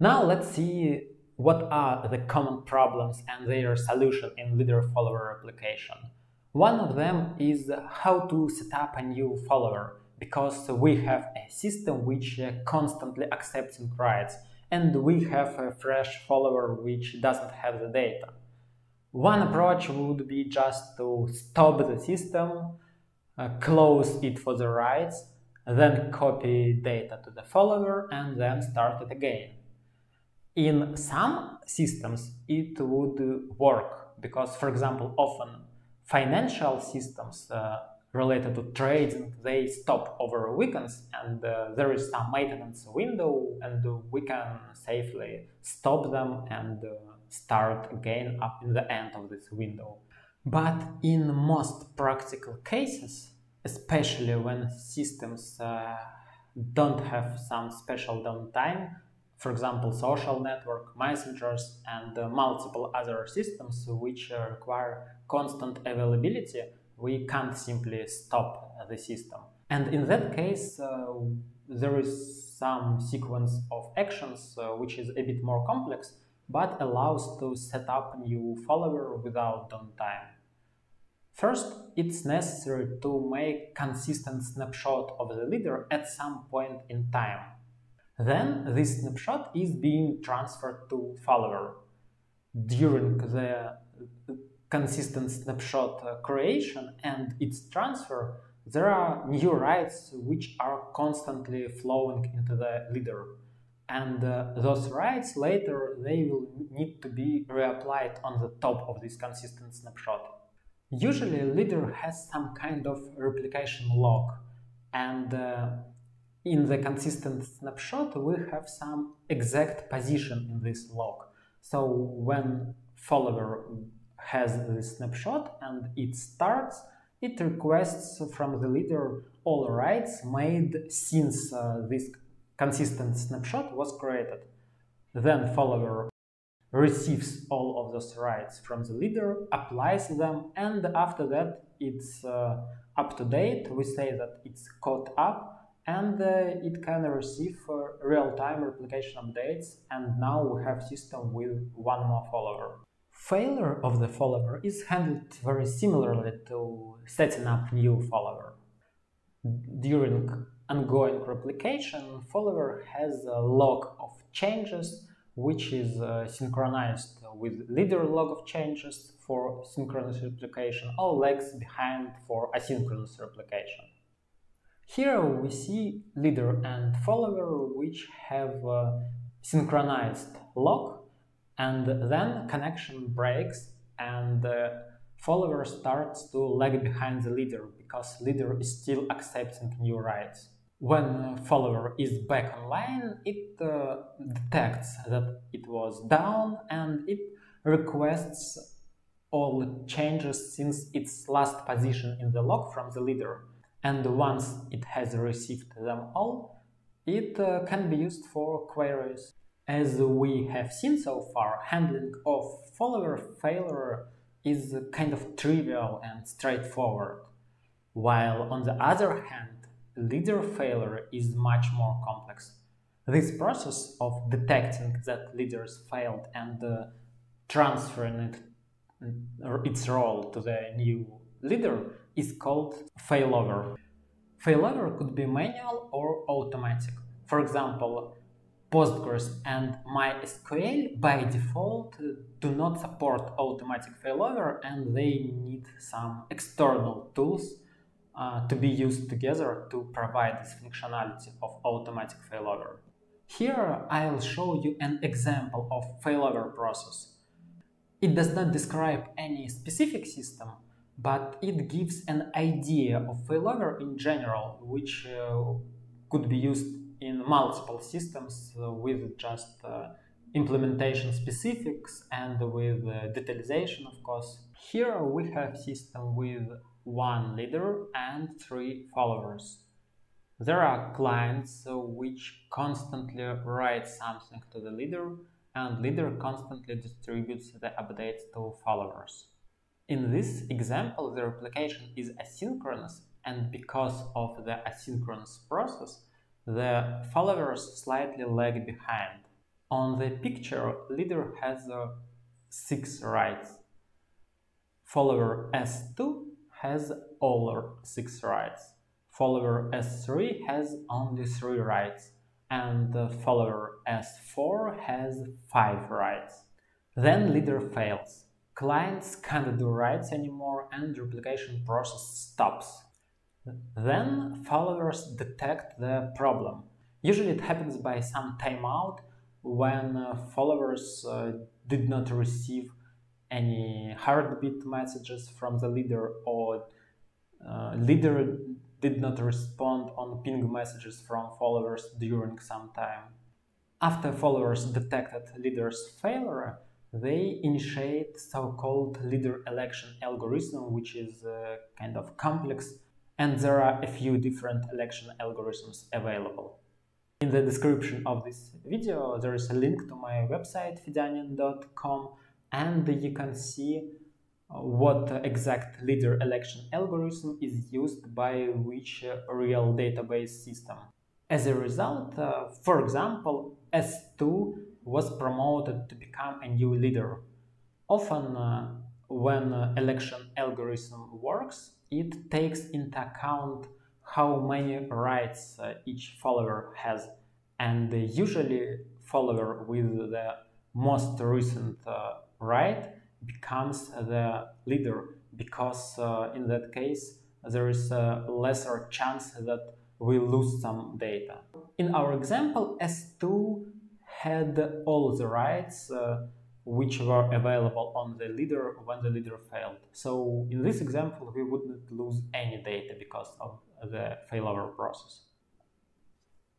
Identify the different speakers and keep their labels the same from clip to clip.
Speaker 1: Now let's see what are the common problems and their solution in leader-follower replication. One of them is how to set up a new follower, because we have a system which constantly accepts writes, and we have a fresh follower which doesn't have the data. One approach would be just to stop the system, uh, close it for the writes, then copy data to the follower and then start it again. In some systems it would work because, for example, often financial systems uh, related to trading they stop over weekends and uh, there is some maintenance window and we can safely stop them and uh, start again up in the end of this window. But in most practical cases, especially when systems uh, don't have some special downtime, for example, social network, messengers, and uh, multiple other systems which uh, require constant availability, we can't simply stop the system. And in that case, uh, there is some sequence of actions uh, which is a bit more complex, but allows to set up a new follower without downtime. First, it's necessary to make consistent snapshot of the leader at some point in time. Then this snapshot is being transferred to follower. During the consistent snapshot creation and its transfer, there are new writes which are constantly flowing into the leader and uh, those writes later they will need to be reapplied on the top of this consistent snapshot. Usually leader has some kind of replication log and uh, in the consistent snapshot we have some exact position in this log. So when follower has the snapshot and it starts, it requests from the leader all writes made since uh, this consistent snapshot was created. Then follower receives all of those writes from the leader, applies them, and after that it's uh, up to date. We say that it's caught up and uh, it can receive uh, real-time replication updates and now we have system with one more follower. Failure of the follower is handled very similarly to setting up new follower. During ongoing replication, follower has a log of changes which is uh, synchronized with leader log of changes for synchronous replication or lags behind for asynchronous replication. Here we see leader and follower which have synchronized lock and then connection breaks and uh, follower starts to lag behind the leader because leader is still accepting new writes when follower is back online, it uh, detects that it was down and it requests all changes since its last position in the log from the leader. And once it has received them all, it uh, can be used for queries. As we have seen so far, handling of follower failure is kind of trivial and straightforward. While on the other hand, leader failure is much more complex. This process of detecting that leaders failed and uh, transferring it, its role to the new leader is called failover. Failover could be manual or automatic. For example, Postgres and MySQL by default do not support automatic failover and they need some external tools uh, to be used together to provide this functionality of automatic failover. Here I'll show you an example of failover process. It does not describe any specific system, but it gives an idea of failover in general, which uh, could be used in multiple systems uh, with just uh, implementation specifics and with detailization, of course. Here we have system with one leader and three followers. There are clients which constantly write something to the leader and leader constantly distributes the updates to followers. In this example, the replication is asynchronous and because of the asynchronous process, the followers slightly lag behind. On the picture, leader has uh, 6 writes. Follower S2 has all 6 writes. Follower S3 has only 3 writes. And follower S4 has 5 writes. Then leader fails. Clients can't do writes anymore and replication process stops. Then followers detect the problem. Usually it happens by some timeout when uh, followers uh, did not receive any heartbeat messages from the leader or uh, leader did not respond on ping messages from followers during some time. After followers detected leader's failure, they initiate so-called leader election algorithm, which is uh, kind of complex, and there are a few different election algorithms available. In the description of this video there is a link to my website fedianin.com, and you can see uh, what exact leader election algorithm is used by which uh, real database system. As a result, uh, for example, S2 was promoted to become a new leader. Often, uh, when uh, election algorithm works, it takes into account how many writes uh, each follower has and usually follower with the most recent uh, write becomes the leader because uh, in that case there is a lesser chance that we lose some data. In our example, S2 had all the writes uh, which were available on the leader when the leader failed. So in this example, we wouldn't lose any data because of the failover process.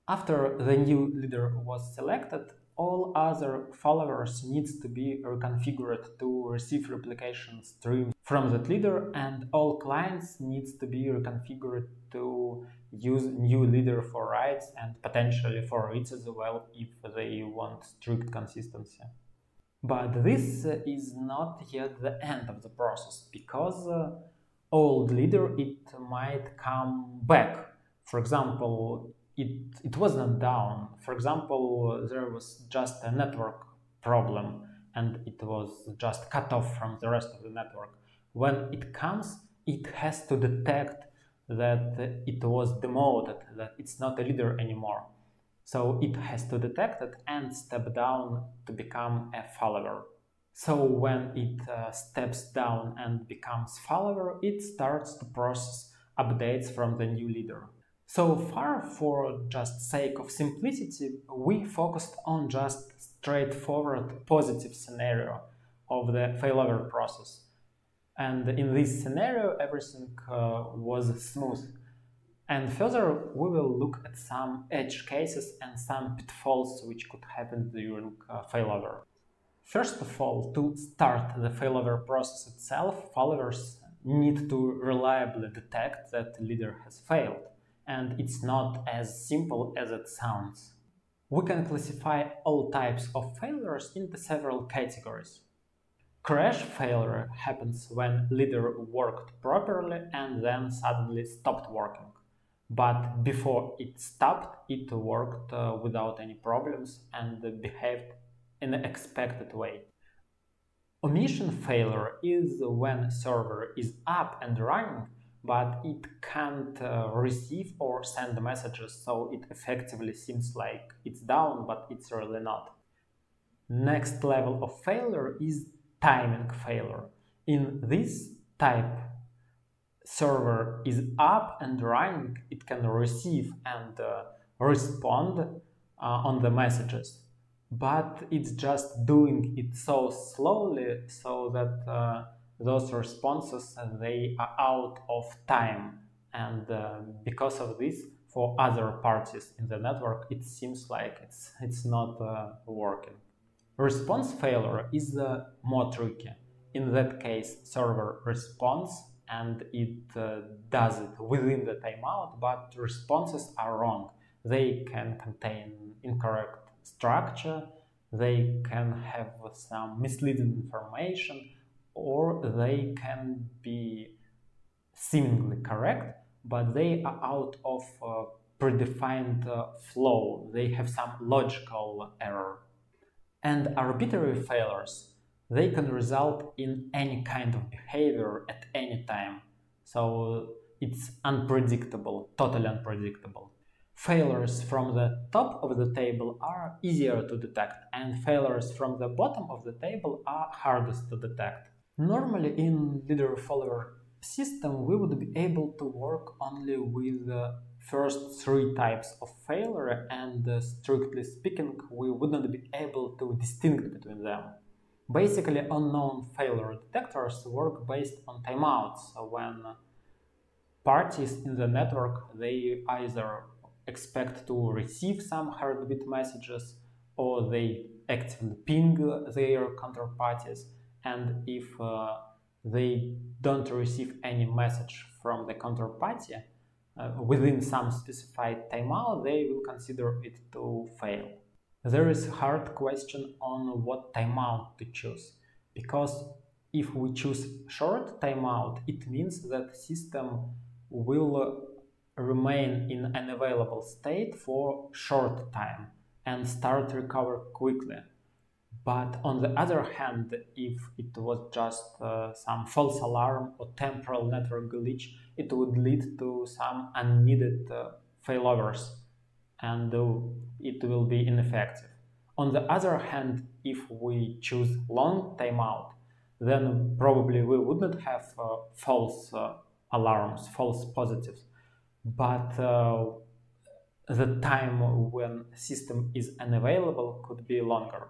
Speaker 1: After the new leader was selected, all other followers needs to be reconfigured to receive replication streams from that leader and all clients needs to be reconfigured to use new leader for writes and potentially for reads as well if they want strict consistency. But this is not yet the end of the process because uh, old leader it might come back. For example, it, it was not down. For example, there was just a network problem and it was just cut off from the rest of the network. When it comes, it has to detect that it was demoted, that it's not a leader anymore. So it has to detect it and step down to become a follower. So when it uh, steps down and becomes follower, it starts to process updates from the new leader. So far, for just sake of simplicity, we focused on just straightforward positive scenario of the failover process. And in this scenario, everything uh, was smooth. And further, we will look at some edge cases and some pitfalls which could happen during uh, failover. First of all, to start the failover process itself, followers need to reliably detect that the leader has failed and it's not as simple as it sounds. We can classify all types of failures into several categories. Crash failure happens when leader worked properly and then suddenly stopped working. But before it stopped, it worked uh, without any problems and behaved in an expected way. Omission failure is when server is up and running but it can't uh, receive or send messages, so it effectively seems like it's down, but it's really not. Next level of failure is timing failure. In this type, server is up and running, it can receive and uh, respond uh, on the messages, but it's just doing it so slowly so that uh, those responses they are out of time. And uh, because of this for other parties in the network it seems like it's it's not uh, working response failure is more tricky in that case server responds and it uh, does it within the timeout but responses are wrong they can contain incorrect structure they can have some misleading information or they can be seemingly correct, but they are out of uh, predefined uh, flow. They have some logical error. And arbitrary failures, they can result in any kind of behavior at any time. So it's unpredictable, totally unpredictable. Failures from the top of the table are easier to detect, and failures from the bottom of the table are hardest to detect. Normally, in leader follower system, we would be able to work only with the first three types of failure, and uh, strictly speaking, we wouldn't be able to distinguish between them. Basically, unknown failure detectors work based on timeouts when parties in the network they either expect to receive some heartbeat messages or they actively ping their counterparties and if uh, they don't receive any message from the counterparty within some specified timeout, they will consider it to fail. There is a hard question on what timeout to choose because if we choose short timeout, it means that system will remain in an available state for short time and start recover quickly. But on the other hand, if it was just uh, some false alarm or temporal network glitch, it would lead to some unneeded uh, failovers and uh, it will be ineffective. On the other hand, if we choose long timeout, then probably we wouldn't have uh, false uh, alarms, false positives, but uh, the time when system is unavailable could be longer.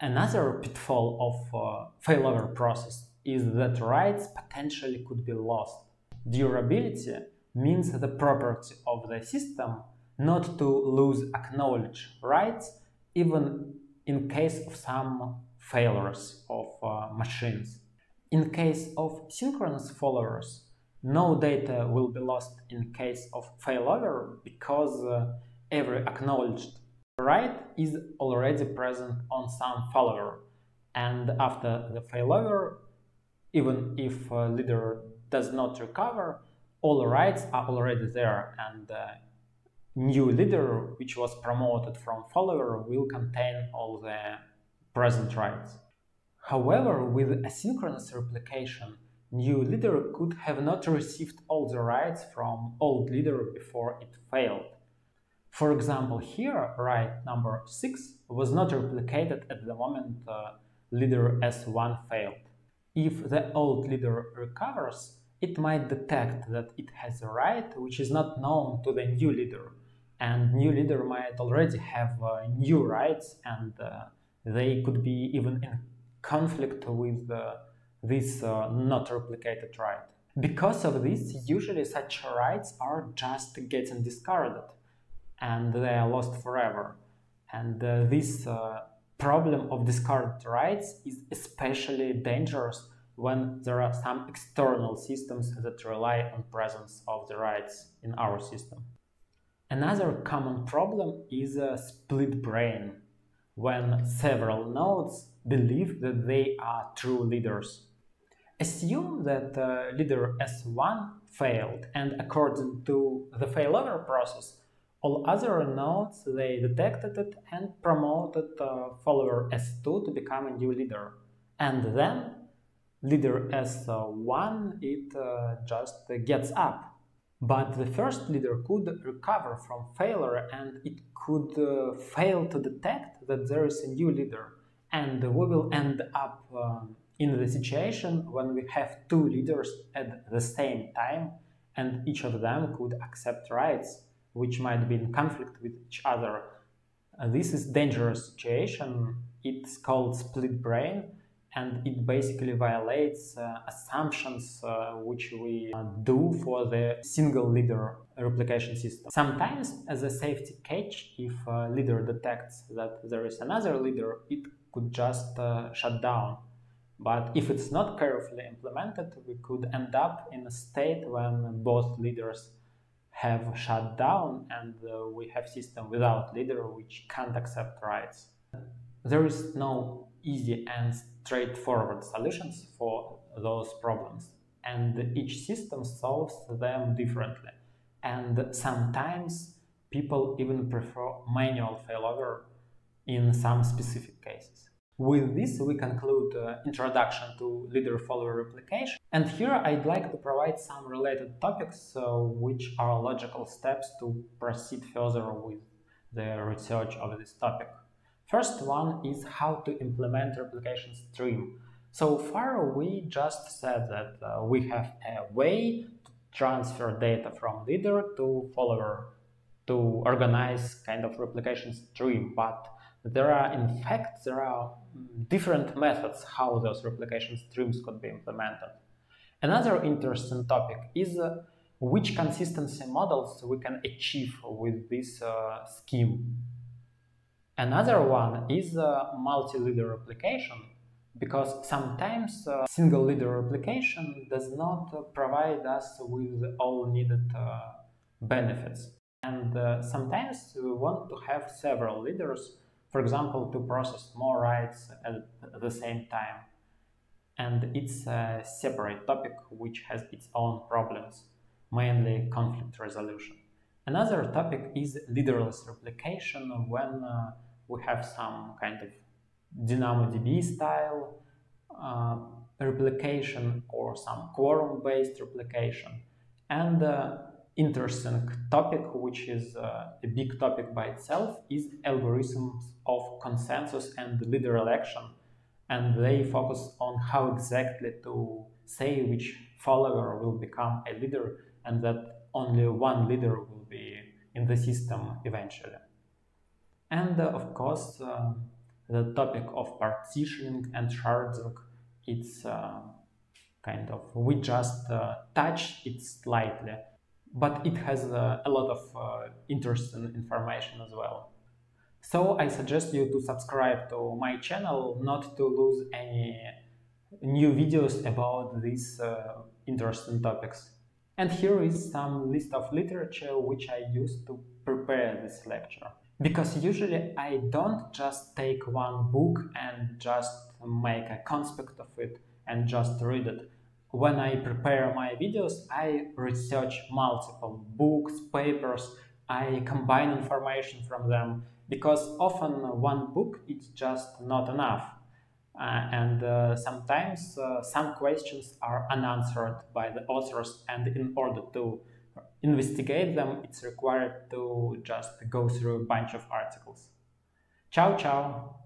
Speaker 1: Another pitfall of uh, failover process is that writes potentially could be lost. Durability means the property of the system not to lose acknowledged writes even in case of some failures of uh, machines. In case of synchronous followers, no data will be lost in case of failover because uh, every acknowledged write is already present on some follower and after the failover even if a leader does not recover all writes are already there and the new leader which was promoted from follower will contain all the present writes. however with asynchronous replication new leader could have not received all the writes from old leader before it failed for example, here write number 6 was not replicated at the moment uh, leader S1 failed. If the old leader recovers, it might detect that it has a write which is not known to the new leader, and new leader might already have uh, new writes and uh, they could be even in conflict with uh, this uh, not replicated write Because of this, usually such writes are just getting discarded and they are lost forever. And uh, this uh, problem of discarded writes is especially dangerous when there are some external systems that rely on presence of the writes in our system. Another common problem is a split brain, when several nodes believe that they are true leaders. Assume that uh, leader S1 failed, and according to the failover process, all other nodes, they detected it and promoted uh, follower S2 to become a new leader. And then leader S1, it uh, just gets up. But the first leader could recover from failure and it could uh, fail to detect that there is a new leader. And we will end up in the situation when we have two leaders at the same time and each of them could accept writes which might be in conflict with each other. Uh, this is dangerous situation. It's called split brain and it basically violates uh, assumptions uh, which we uh, do for the single leader replication system. Sometimes, as a safety catch, if a leader detects that there is another leader, it could just uh, shut down. But if it's not carefully implemented, we could end up in a state when both leaders have shut down and uh, we have system without leader which can't accept writes. There is no easy and straightforward solutions for those problems and each system solves them differently and sometimes people even prefer manual failover in some specific cases. With this, we conclude uh, introduction to leader-follower replication. And here I'd like to provide some related topics, uh, which are logical steps to proceed further with the research of this topic. First one is how to implement replication stream. So far, we just said that uh, we have a way to transfer data from leader to follower to organize kind of replication stream, but there are, in fact, there are different methods how those replication streams could be implemented. Another interesting topic is uh, which consistency models we can achieve with this uh, scheme. Another one is a multi-leader replication, because sometimes uh, single leader replication does not provide us with all needed uh, benefits. And uh, sometimes we want to have several leaders for example, to process more at, at the same time. And it's a separate topic which has its own problems, mainly conflict resolution. Another topic is leaderless replication when uh, we have some kind of DynamoDB style uh, replication or some quorum based replication. And uh, interesting topic, which is uh, a big topic by itself, is algorithms of consensus and leader election. And they focus on how exactly to say which follower will become a leader and that only one leader will in the system eventually. And of course, uh, the topic of partitioning and sharding, it's uh, kind of, we just uh, touch it slightly but it has a lot of interesting information as well. So I suggest you to subscribe to my channel not to lose any new videos about these uh, interesting topics. And here is some list of literature which I used to prepare this lecture. Because usually I don't just take one book and just make a conspect of it and just read it when I prepare my videos, I research multiple books, papers, I combine information from them because often one book is just not enough. Uh, and uh, sometimes uh, some questions are unanswered by the authors, and in order to investigate them, it's required to just go through a bunch of articles. Ciao, ciao!